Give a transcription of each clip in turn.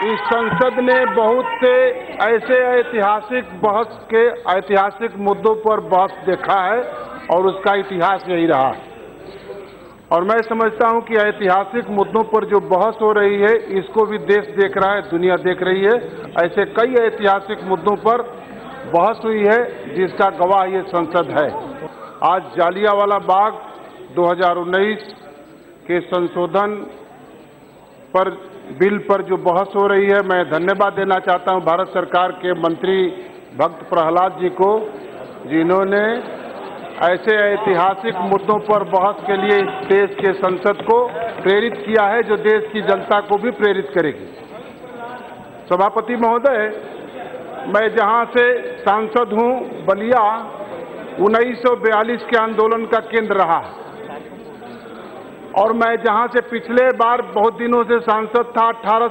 इस संसद ने बहुत से ऐसे ऐतिहासिक बहस के ऐतिहासिक मुद्दों पर बहस देखा है और उसका इतिहास यही रहा और मैं समझता हूँ कि ऐतिहासिक मुद्दों पर जो बहस हो रही है, इसको भी देश देख रहा है, दुनिया देख रही है। ऐसे कई ऐतिहासिक मुद्दों पर बहस हुई है, जिसका गवाह ये संसद है। आज जालियावाला बाग 2019 के संशोधन पर बिल पर जो बहस हो रही है, मैं धन्यवाद देना चाहता हूँ भारत सरकार के मंत्री भक्त प्रहलाद जी को, जिन्होंने ऐसे ऐतिहासिक मुद्दों पर बहस के लिए देश के संसद को प्रेरित किया है, जो देश की जनता को भी प्रेरित करेगी। सभापति महोदय, मैं जहाँ से सांसद हूँ, बलिया 1942 के आंदोलन का केंद्र रहा। है और मैं जहाँ से पिछले बार बहुत दिनों से सांसद था, अठारह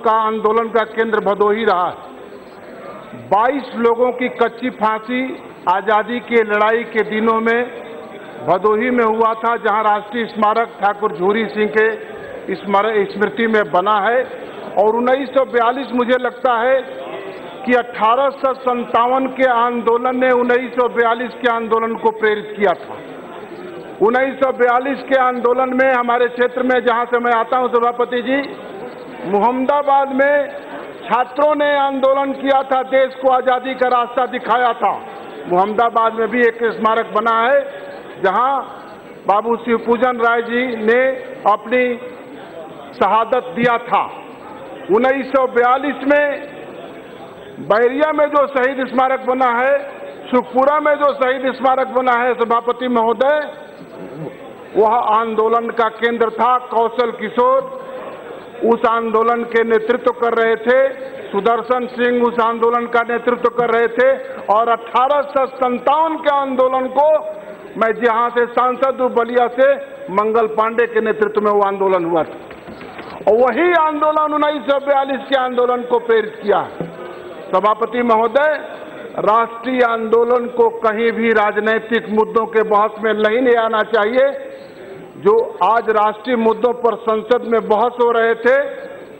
का आंदोलन का केंद्र भदोही रहा। है 22 लोगों की कच्ची फांसी, आज़ादी की लड़ाई के दिनों में भदोही में हुआ था, जहाँ राष्ट्रीय स्मारक ठाकुर झूरी सिंह के स्मृति में बना है। और 1942 मुझे लगता है कि अठारह के आंदोलन ने 1942 के आंदोलन को प्रेरित किया था। 1942 के आंदोलन में हमारे क्षेत्र में जहाँ से मैं आता हूँ, सभापति जी, मोहम्मदाबाद में छात्रों ने आंदोलन किया था, देश को आज़ादी का रास्ता दिखाया था। मोहम्मदाबाद में भी एक स्मारक बना है, जहाँ बाबू शिव पूजन राय जी ने अपनी शहादत दिया था। 1942 में बैरिया में जो शहीद स्मारक बना है सुखपुरा में जो शहीद स्मारक बना है, सभापति महोदय, वह आंदोलन का केंद्र था कौशल किशोर। उस आंदोलन के नेतृत्व कर रहे थे सुदर्शन सिंह, उस आंदोलन का नेतृत्व कर रहे थे और अठारह के आंदोलन को मैं जहाँ से सांसद हूँ, बलिया से मंगल पांडे के नेतृत्व में वो आंदोलन हुआ था। और वही आंदोलन उन्नीस के आंदोलन को प्रेरित किया। सभापति महोदय राष्ट्रीय आंदोलन को कहीं भी राजनीतिक मुद्दों के बहस में नहीं ले आना चाहिए। जो आज राष्ट्रीय मुद्दों पर संसद में बहस हो रहे थे,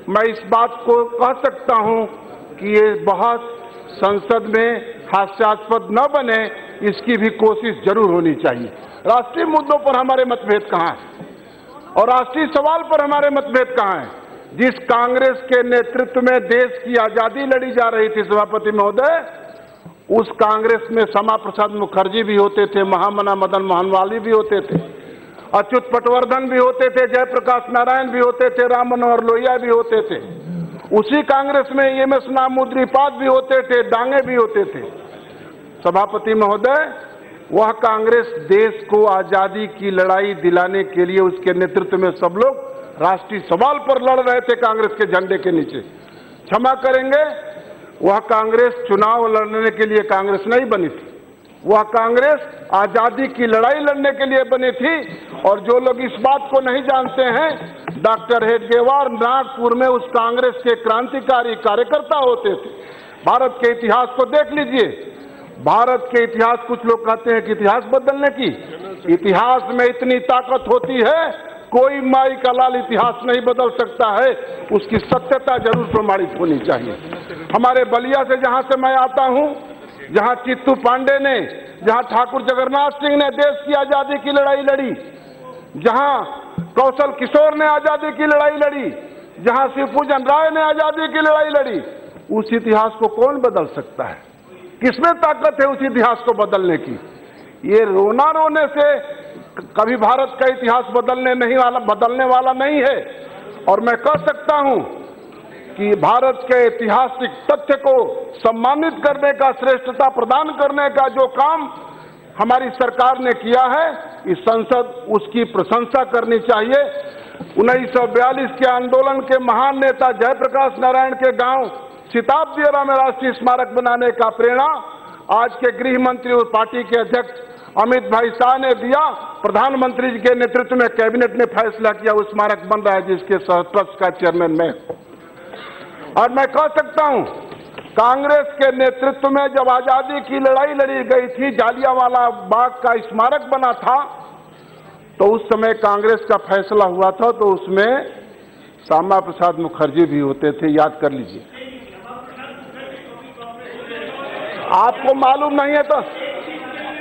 मैं इस बात को कह सकता हूँ कि ये बहस संसद में हास्यास्पद न बने, इसकी भी कोशिश ज़रूर होनी चाहिए। राष्ट्रीय मुद्दों पर हमारे मतभेद कहाँ है? और राष्ट्रीय सवाल पर हमारे मतभेद कहाँ है? जिस कांग्रेस के नेतृत्व में देश की आज़ादी लड़ी जा रही थी, सभापति महोदय उस कांग्रेस में श्यामा प्रसाद मुखर्जी भी होते थे, महामना मदन मोहनवाली भी होते थे, अच्युत पटवर्धन भी होते थे, जयप्रकाश नारायण भी होते थे, राम मनोहर लोहिया भी होते थे। उसी कांग्रेस में एम एस नामुद्रीपाद भी होते थे डांगे भी होते थे। सभापति महोदय, वह कांग्रेस देश को आज़ादी की लड़ाई दिलाने के लिए उसके नेतृत्व में सब लोग राष्ट्रीय सवाल पर लड़ रहे थे कांग्रेस के झंडे के नीचे। क्षमा करेंगे वह कांग्रेस चुनाव लड़ने के लिए कांग्रेस नहीं बनी थी। वह कांग्रेस आज़ादी की लड़ाई लड़ने के लिए बनी थी और जो लोग इस बात को नहीं जानते हैं, डॉक्टर हेडगेवार नागपुर में उस कांग्रेस के क्रांतिकारी कार्यकर्ता होते थे। भारत के इतिहास को देख लीजिए। भारत के इतिहास कुछ लोग कहते हैं कि इतिहास बदलने की। इतिहास में इतनी ताकत होती है कोई माई का लाल इतिहास नहीं बदल सकता है, उसकी सत्यता ज़रूर प्रमाणित होनी चाहिए। हमारे बलिया से जहाँ से मैं आता हूँ, जहाँ चित्तू पांडे ने, जहाँ ठाकुर जगन्नाथ सिंह ने देश की आज़ादी की लड़ाई लड़ी, जहाँ कौशल किशोर ने आज़ादी की लड़ाई लड़ी, जहाँ शिवपूजन राय ने आज़ादी की लड़ाई लड़ी, उस इतिहास को कौन बदल सकता है? किसमें ताकत है उस इतिहास को बदलने की? ये रोना रोने से कभी भारत का इतिहास बदलने नहीं वाला, बदलने वाला नहीं है। और मैं कह सकता हूँ कि भारत के ऐतिहासिक तथ्य को सम्मानित करने का, श्रेष्ठता प्रदान करने का जो काम हमारी सरकार ने किया है, इस संसद, उसकी प्रशंसा करनी चाहिए। 1942 के आंदोलन के महान नेता जयप्रकाश नारायण के गाँव सिताब में राष्ट्रीय स्मारक बनाने का प्रेरणा, आज के गृह मंत्री और पार्टी के अध्यक्ष अमित भाई शाह ने दिया। प्रधानमंत्री जी के नेतृत्व में कैबिनेट ने फैसला किया उस स्मारक बन रहा है जिसके ट्रस्ट का चेयरमैन मैं। और मैं कह सकता हूँ, कांग्रेस के नेतृत्व में जब आज़ादी की लड़ाई लड़ी गई थी, जालियावाला बाग का स्मारक बना था तो उस समय कांग्रेस का फैसला हुआ था तो उसमें श्यामा प्रसाद मुखर्जी भी होते थे। याद कर लीजिए। आपको मालूम नहीं है तो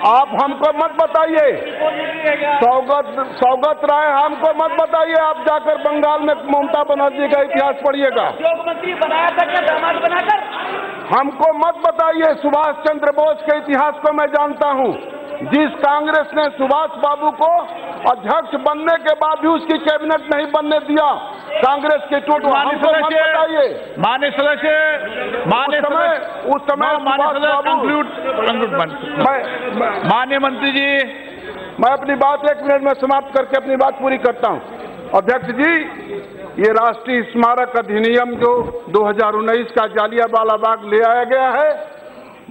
आप हमको मत बताइए। सौगत सौगत राय हमको मत बताइए। आप जाकर बंगाल में ममता बनर्जी का इतिहास पढ़िएगा। मंत्री बनाया था क्या? दामाद बनाकर? हमको मत बताइए सुभाष चंद्र बोस के इतिहास को मैं जानता हूँ। जिस कांग्रेस ने सुभाष बाबू को अध्यक्ष बनने के बाद भी उसकी कैबिनेट नहीं बनने दिया। कांग्रेस के टूट मान्य सदस्य मान्य सदस्य मान्य समय उस समय मान्य सदस्य कंक्लूड मान्य मंत्री जी। मैं अपनी बात एक मिनट में समाप्त करके अपनी बात पूरी करता हूँ। अध्यक्ष जी ये राष्ट्रीय स्मारक अधिनियम जो 2019 का जालियावाला बाग ले आया गया है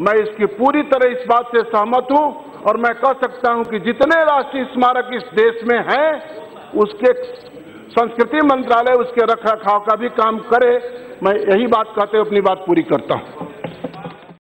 मैं इसकी पूरी तरह इस बात से सहमत हूँ और मैं कह सकता हूँ कि जितने राष्ट्रीय स्मारक इस देश में हैं उसके संस्कृति मंत्रालय उसके रख रखाव का भी काम करे, मैं यही बात कहते हुए अपनी बात पूरी करता हूँ।